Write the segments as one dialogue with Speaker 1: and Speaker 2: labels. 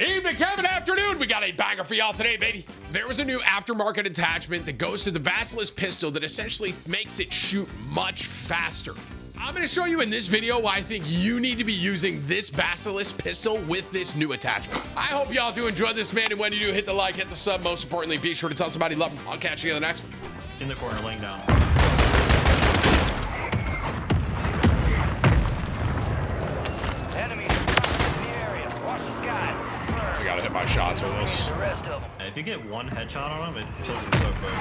Speaker 1: Evening, Kevin, afternoon. We got a banger for y'all today, baby. There was a new aftermarket attachment that goes to the Basilisk pistol that essentially makes it shoot much faster. I'm going to show you in this video why I think you need to be using this Basilisk pistol with this new attachment. I hope y'all do enjoy this, man. And when you do, hit the like, hit the sub. Most importantly, be sure to tell somebody love them. I'll catch you in the next one.
Speaker 2: In the corner, laying down.
Speaker 3: Enemies in the area. Watch the skies.
Speaker 1: I got to hit my shots with this.
Speaker 3: The rest of them.
Speaker 2: And if you get one headshot on him, it kills him so quick.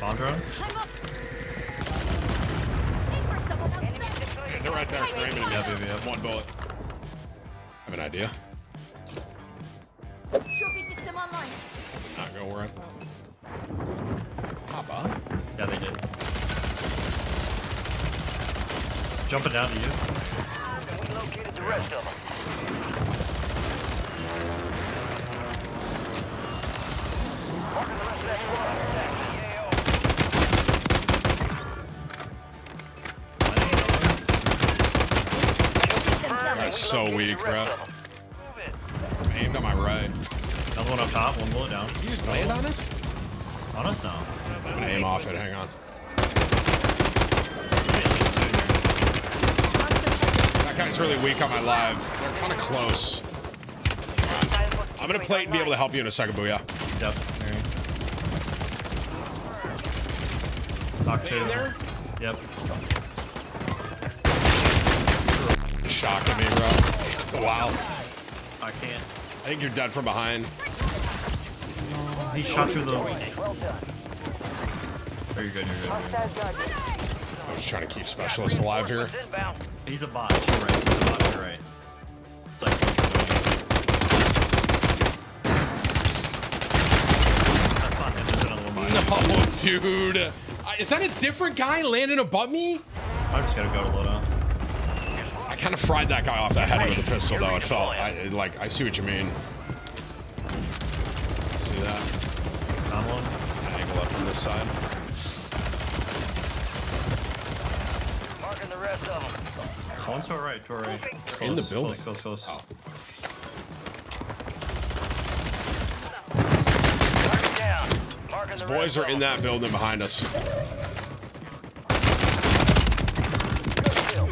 Speaker 2: Bomb drone?
Speaker 4: I'm up. Aim for someone else.
Speaker 1: They're right there screaming at.
Speaker 2: Yeah, baby, yeah.
Speaker 1: One bullet. I have an idea.
Speaker 4: Trophy system online.
Speaker 1: Not go where I thought. Papa.
Speaker 2: Yeah, they did. Jumping down to you.
Speaker 3: We located the rest of them.
Speaker 1: That's so weak, bro.
Speaker 3: Rest of 'em. Move it.
Speaker 1: Aimed on my right.
Speaker 2: Another one up top, one bullet down.
Speaker 1: You just land on us?
Speaker 2: On us now.
Speaker 1: I'm gonna aim off it. Hang on. That guy's really weak on my live. They're kind of close. I'm gonna plate and be able to help you in a second, booyah.
Speaker 2: Yep. There you Knock two. Yep.
Speaker 1: Shocking me, bro. Wow.
Speaker 2: I can't.
Speaker 1: I think you're dead from behind.
Speaker 2: He shot through the. Oh,
Speaker 3: Well done.
Speaker 2: you're good, you're good. You're good.
Speaker 1: I'm just trying to keep specialist alive here.
Speaker 2: He's a bot. To your right. He's a bot to your right. It's like. That's not him. There's another one.
Speaker 1: No, dude. Uh, Is that a different guy landing above me?
Speaker 2: I'm just gonna go to loadout.
Speaker 1: I kind of fried that guy off the head with a pistol, though. It felt I, like I see what you mean. See that?
Speaker 2: Found one.
Speaker 1: Angle up on this side.
Speaker 3: Marking the rest of them.
Speaker 2: One to our right, to our right.
Speaker 1: In the building.
Speaker 2: Close, close, close.
Speaker 1: Oh.
Speaker 3: Target down. Marking the
Speaker 1: Boys are
Speaker 3: of
Speaker 1: in
Speaker 3: 'em.
Speaker 1: that building behind us.
Speaker 3: Good kill.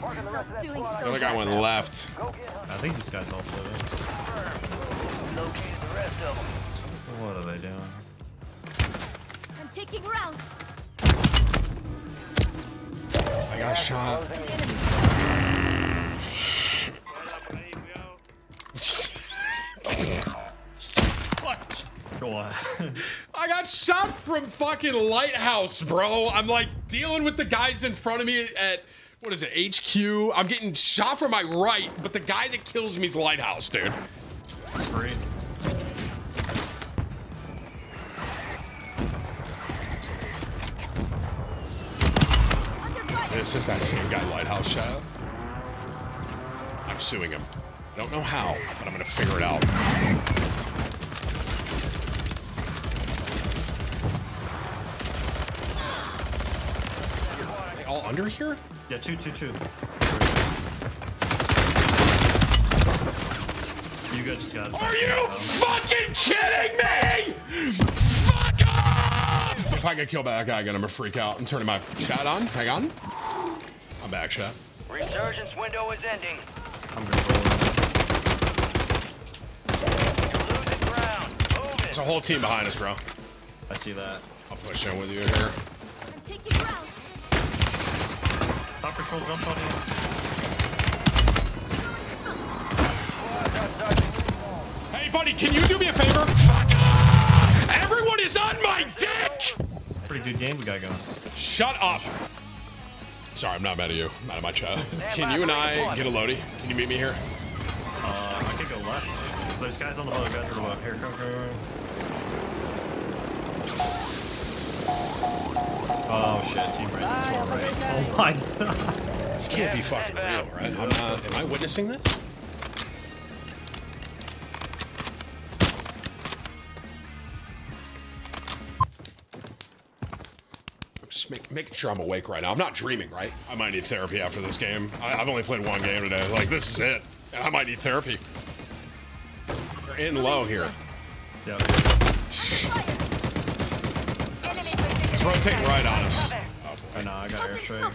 Speaker 3: Marking the rest of that
Speaker 4: Doing
Speaker 3: squad.
Speaker 4: so
Speaker 1: The other guy went left.
Speaker 3: Go get 'em.
Speaker 2: I think these guys all floated.
Speaker 3: Located the rest of them.
Speaker 2: What are they doing?
Speaker 4: I'm taking rounds.
Speaker 1: I got shot.
Speaker 4: Enemy.
Speaker 2: Go on.
Speaker 1: I got shot from fucking Lighthouse, bro. I'm like dealing with the guys in front of me at what is it, HQ? I'm getting shot from my right, but the guy that kills me is Lighthouse, dude.
Speaker 2: it's free.
Speaker 1: This is that same guy, Lighthouse child. I'm suing him. I don't know how, but I'm gonna figure it out. All under here?
Speaker 2: Yeah, two, two, two. You guys just got.
Speaker 1: Are you fucking kidding me? Fuck off! If I get killed by that guy again, I'm gonna freak out. I'm turning my chat on. Hang on. I'm back, chat.
Speaker 3: Resurgence window is ending.
Speaker 2: I'm gonna roll.
Speaker 3: Losing ground. Move
Speaker 1: There's a whole team behind us, bro.
Speaker 2: I see that.
Speaker 1: I'll push in with you here.
Speaker 4: I'm taking rounds.
Speaker 2: Top control jump on you.
Speaker 1: Hey, buddy, can you do me a favor? Everyone is on my dick!
Speaker 2: Pretty good game we got going.
Speaker 1: Shut up. Sorry, I'm not mad at you. I'm mad at my child. Can you and I get a loadie? Can you meet me here?
Speaker 2: Uh, I could go left. There's guys on the boat. Guys are on the boat. Here, come, come, Oh shit, team right to our. Oh my god.
Speaker 1: This can't be fucking real, right? I'm not. Am I witnessing this? I'm just make, making sure I'm awake right now. I'm not dreaming, right? I might need therapy after this game. I, I've only played one game today. Like, this is it. And I might need therapy. They're in low here.
Speaker 4: way.
Speaker 2: Yeah.
Speaker 4: Under fire.
Speaker 1: It's rotating right on us. Oh, oh
Speaker 2: I
Speaker 1: boy.
Speaker 2: know, I got
Speaker 4: Tossing
Speaker 2: airstrike.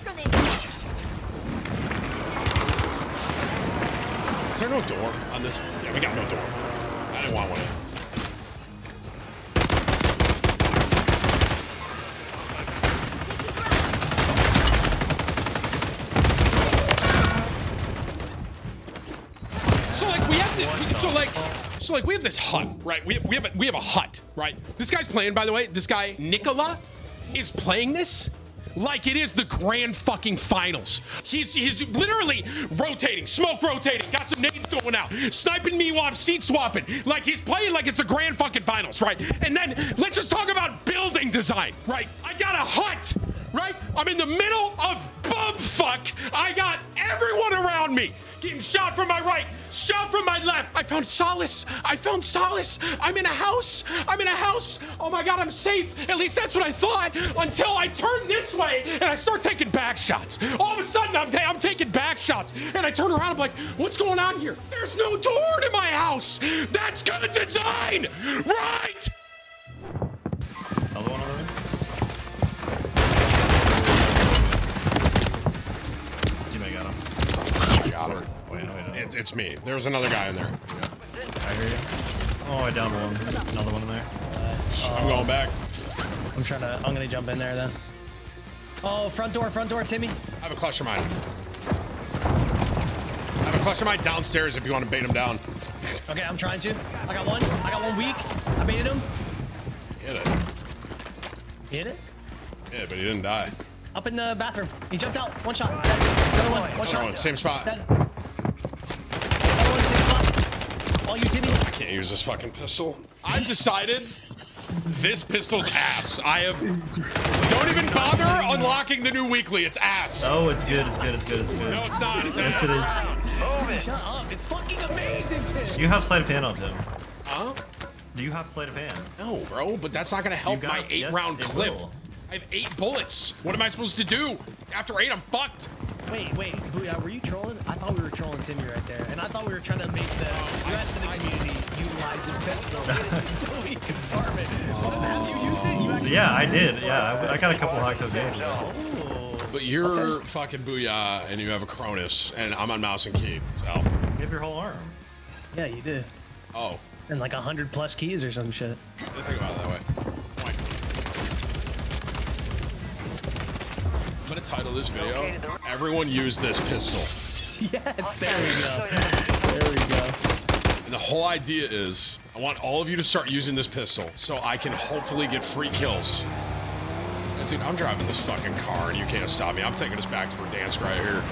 Speaker 1: Is there no door on this? Yeah, we got no door. I didn't want one.
Speaker 4: Taking.
Speaker 1: So like we have this, so like so like we have this hut, right? We we have a, we have a hut, right? This guy's playing, by the way. This guy Nicola is playing this like it is the grand fucking finals. He's he's literally rotating, smoke rotating, got some nades going out, sniping me while I'm seat swapping. Like he's playing like it's the grand fucking finals, right? And then let's just talk about building design, right? I got a hut, right? I'm in the middle of bumfuck. I got everyone around me getting shot from my right, shot from my left. I found solace. I found solace. I'm in a house. I'm in a house. Oh my god, I'm safe. At least that's what I thought until I turn this way and I start taking back shots. All of a sudden, I'm, I'm taking back shots and I turn around. I'm like, what's going on here? There's no door to my house. That's good design, right? It's me. There's another guy in there.
Speaker 2: I hear you. Oh, I downed one. Another one in there.
Speaker 1: I'm going back.
Speaker 5: I'm trying to. I'm gonna jump in there then. Oh, front door, front door, Timmy.
Speaker 1: I have a cluster mine. I have a cluster mine downstairs if you want to bait him down.
Speaker 5: Okay, I'm trying to. I got one. I got one weak. I baited him.
Speaker 1: Hit it.
Speaker 5: Hit it.
Speaker 1: Yeah, but he didn't die.
Speaker 5: Up in the bathroom. He jumped out. One shot. Dead. Another one. One
Speaker 1: Another
Speaker 5: shot.
Speaker 1: one, same spot.
Speaker 5: Dead. Another one, same spot. All you, Timmy.
Speaker 1: Can't use this fucking pistol. I've decided this pistol's ass. I have. Don't even bother unlocking the new weekly. It's ass.
Speaker 2: Oh, it's good, it's good, it's good, it's good.
Speaker 1: No, it's not. It's
Speaker 2: Yes,
Speaker 1: ass.
Speaker 2: it is.
Speaker 3: Move it.
Speaker 5: Shut up. It's fucking amazing, Tim.
Speaker 2: You have sleight of hand on Tim.
Speaker 1: Huh?
Speaker 2: Do you have sleight of hand?
Speaker 1: No, bro, but that's not gonna help
Speaker 2: got-
Speaker 1: my eight
Speaker 2: yes,
Speaker 1: round
Speaker 2: it
Speaker 1: clip.
Speaker 2: will.
Speaker 1: I have eight bullets. What am I supposed to do? After eight, I'm fucked.
Speaker 5: Wait, wait. Booyah, were you trolling? I thought we were trolling Timmy right there. And I thought we were trying to make the rest of the community utilize this pistol so we can farm it. Oh. Have you used it? You actually
Speaker 2: Yeah, I did. Yeah, I, I got a couple high kill games.
Speaker 5: Oh.
Speaker 1: But you're fucking booyah, and you have a Cronus, and I'm on mouse and key. So,
Speaker 2: You have your whole arm.
Speaker 5: Yeah, you did.
Speaker 1: oh,
Speaker 5: And like a hundred plus keys or some shit.
Speaker 1: didn't think about that title this video. Everyone use this pistol.
Speaker 5: Yes, there we go. There we go.
Speaker 1: And the whole idea is I want all of you to start using this pistol so I can hopefully get free kills. And dude, I'm driving this fucking car and you can't stop me. I'm taking us back to Verdansk right here.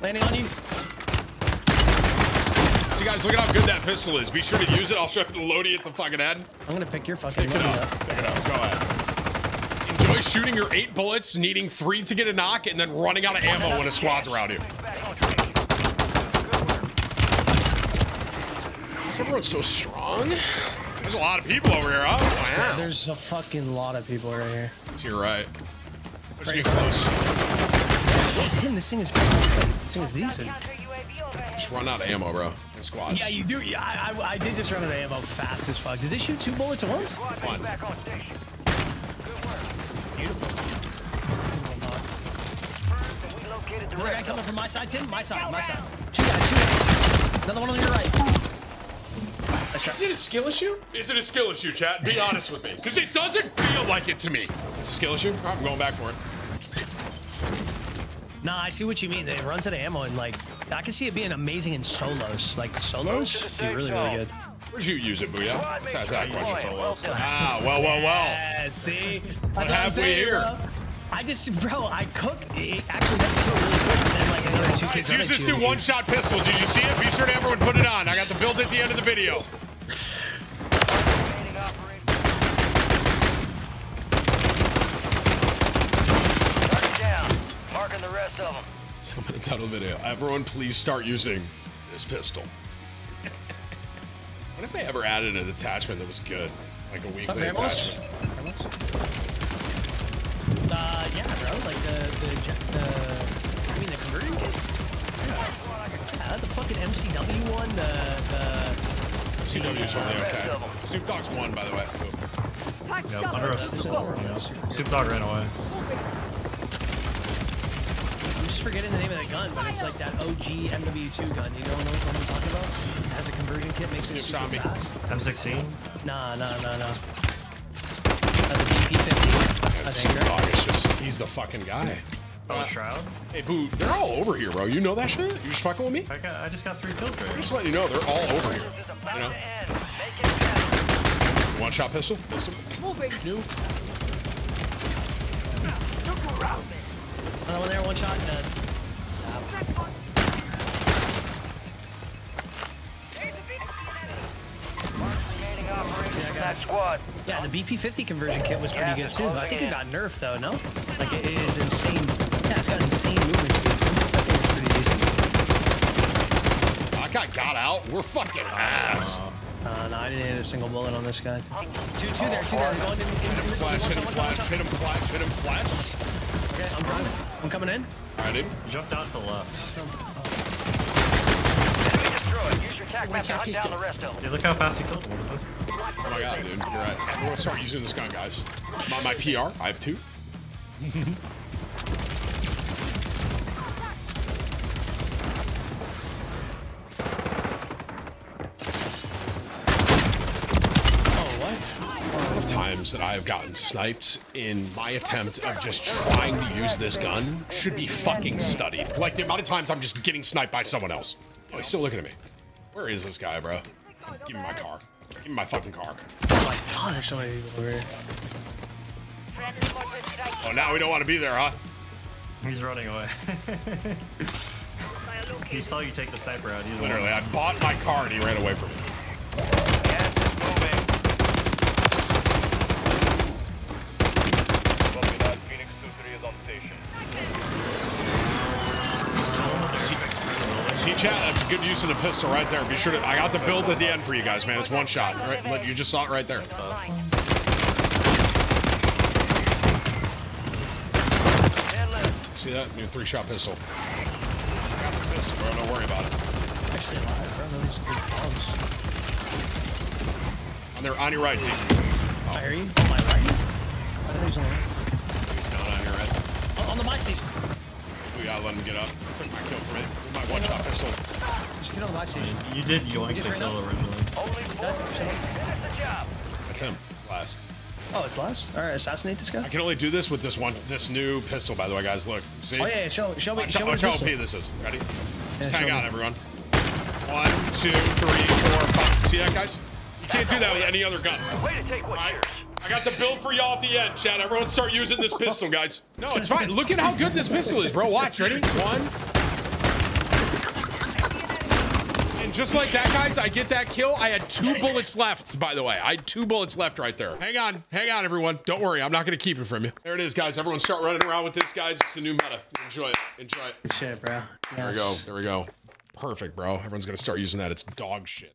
Speaker 5: Landing on you.
Speaker 1: Guys, look at how good that pistol is. Be sure to use it. I'll show you the loadie at the fucking head.
Speaker 5: I'm gonna pick your fucking
Speaker 1: Pick it up.
Speaker 5: up.
Speaker 1: Pick it up. Go ahead. Enjoy shooting your eight bullets, needing three to get a knock, and then running out of ammo when a squad's around you.
Speaker 3: Back on station. Good work.
Speaker 1: Everyone's so strong. There's a lot of people over here, huh? Oh, wow.
Speaker 5: There's a fucking lot of people right here.
Speaker 1: To your right. Let's get close.
Speaker 5: Hey, Tim, this thing is this thing is decent.
Speaker 3: Counter UAV overhead.
Speaker 1: Just run out of ammo, bro. And squads.
Speaker 5: Yeah, you do. Yeah, I, I, I did just run out of ammo fast as fuck. Does it shoot two bullets at once?
Speaker 3: Squad mates
Speaker 1: One.
Speaker 3: back on station. Good work.
Speaker 5: Beautiful.
Speaker 3: We located the
Speaker 5: Another guy coming from my side, Tim. My side, my side. Two guys, two guys. Another one on your right.
Speaker 1: Is it a skill issue? Is it a skill issue, chat? Be honest with me. Because it doesn't feel like it to me. It's a skill issue? I'm going back for it.
Speaker 5: Nah, I see what you mean. It runs out of ammo and like I can see it being amazing in solos. Like solos,
Speaker 3: Move to
Speaker 5: be really, really good.
Speaker 1: Where'd you use it, Booyah? Let's ask that question
Speaker 3: Deployed.
Speaker 1: for
Speaker 3: Well
Speaker 1: us. Ah, well, well, well.
Speaker 5: Yeah, see? That's what
Speaker 1: have
Speaker 5: I'm
Speaker 1: we here?
Speaker 5: bro. I just, bro, I cook. It actually that's cool really quick, and then like another two
Speaker 1: Guys,
Speaker 5: kids.
Speaker 1: use this new one-shot pistol. Did you see it? Be sure to everyone put it on. I got the build at the end of the video. So many title video. Everyone, please start using this pistol. what if they ever added an attachment that was good? Like a weekly
Speaker 5: uh,
Speaker 1: attachment.
Speaker 5: Uh, yeah, bro. Like the, the, the, I mean, the converting kits?
Speaker 2: Yeah.
Speaker 4: yeah.
Speaker 2: the
Speaker 4: fucking
Speaker 2: MCW
Speaker 4: one, the,
Speaker 2: the... MCW's only
Speaker 1: okay. okay. Snoop Dogg's one, by the way.
Speaker 4: Touchdown!
Speaker 2: Yep, Snoop Dogg ran away.
Speaker 5: I'm forgetting the name of the gun, but it's like that OG MW2 gun. You know what I'm talking about? It has a conversion kit, makes it
Speaker 1: Snoop
Speaker 5: super
Speaker 1: zombie.
Speaker 5: fast.
Speaker 2: M16.
Speaker 5: Nah, nah, nah, nah. Uh, the BP50, I think, right?
Speaker 1: Dog is just, he's the fucking guy.
Speaker 2: Oh,
Speaker 1: Uh,
Speaker 2: Shroud.
Speaker 1: hey, Boo, they're all over here, bro. You know that shit? You just fucking with me?
Speaker 2: I, got, I just got three kills right
Speaker 1: Just letting you know, they're all over here.
Speaker 3: This is about
Speaker 1: You know?
Speaker 3: to end. Make it count.
Speaker 1: One shot pistol? Pistol?
Speaker 4: Moving.
Speaker 1: New?
Speaker 5: Another one there, one shot.
Speaker 3: Remaining
Speaker 5: Yeah, I
Speaker 3: from
Speaker 5: got
Speaker 3: that squad.
Speaker 5: yeah, the BP50 conversion kit was pretty good too. I think it got nerfed though, no? Like it is insane. Yeah, it's got insane movement speeds. I think it's pretty decent.
Speaker 1: That guy got out. We're fucking ass.
Speaker 5: Uh, no, I didn't hit a single bullet on this guy. Two, two there, two there. They're going in, in, in, in,
Speaker 1: Flash,
Speaker 5: one
Speaker 1: hit him,
Speaker 5: shot, one
Speaker 1: flash,
Speaker 5: shot, one shot.
Speaker 1: hit him, flash, hit him, flash.
Speaker 5: Okay, I'm driving. I'm coming in.
Speaker 1: All right, dude.
Speaker 2: Jumped out to the left.
Speaker 3: Enemy destroyed. Use your tac map to hunt down the rest of them.
Speaker 2: Dude, look how fast you killed him.
Speaker 1: Oh my god, dude. You're right. I'm gonna start using this gun, guys. My, my PR, I have two. times that I have gotten sniped in my attempt of just trying to use this gun should be fucking studied. Like the amount of times I'm just getting sniped by someone else. Oh, he's still looking at me. Where is this guy, bro? Give me my car. Give me my fucking car.
Speaker 5: Oh my god, there's so many people over here.
Speaker 1: Oh, now we don't want to be there, huh?
Speaker 2: He's running away. he saw you take the sniper out. He's
Speaker 1: Literally, I bought my car and he ran away from me. Good use of the pistol right there. Be sure to, I got the build at the end for you guys, man. It's one shot. Right? But You just saw it right there. See that? New three shot pistol. Got the pistol, bro. Don't worry about it.
Speaker 5: Actually they're.
Speaker 1: On their, on your right, team.
Speaker 5: I hear you. Oh. On my right. I think he's on the right.
Speaker 1: He's not on your right.
Speaker 5: Oh, on the buy station.
Speaker 1: We gotta let him get up. Took my kill from it. My one shot pistol.
Speaker 5: Just get on the buy.
Speaker 2: You did yoink the kill originally.
Speaker 3: Only four remain. Finish the job.
Speaker 1: That's him. It's last.
Speaker 5: Oh, it's last. All right, assassinate this guy.
Speaker 1: I can only do this with this one, this new pistol, by the way, guys. Look. See?
Speaker 5: Oh yeah, yeah. Show, show me,
Speaker 1: Watch,
Speaker 5: show
Speaker 1: how-
Speaker 5: me.
Speaker 1: watch
Speaker 5: the
Speaker 1: how OP
Speaker 5: pistol.
Speaker 1: this is. Ready?
Speaker 5: Yeah,
Speaker 1: Just
Speaker 5: show
Speaker 1: hang
Speaker 5: me.
Speaker 1: on, everyone. One, two, three, four, five. See that, guys? You can't do that with any other gun.
Speaker 3: Way to take what's
Speaker 1: Alright?
Speaker 3: yours.
Speaker 1: I got the build for y'all at the end, Chad. Everyone start using this pistol, guys. No, it's fine. Look at how good this pistol is, bro. Watch. Ready? One. And just like that, guys, I get that kill. I had two bullets left, by the way. I had two bullets left right there. Hang on. Hang on, everyone. Don't worry. I'm not going to keep it from you. There it is, guys. Everyone start running around with this, guys. It's the new meta. Enjoy it. Enjoy it.
Speaker 5: Good shit, bro.
Speaker 1: There we go. There we go. Perfect, bro. Everyone's going to start using that. It's dog shit.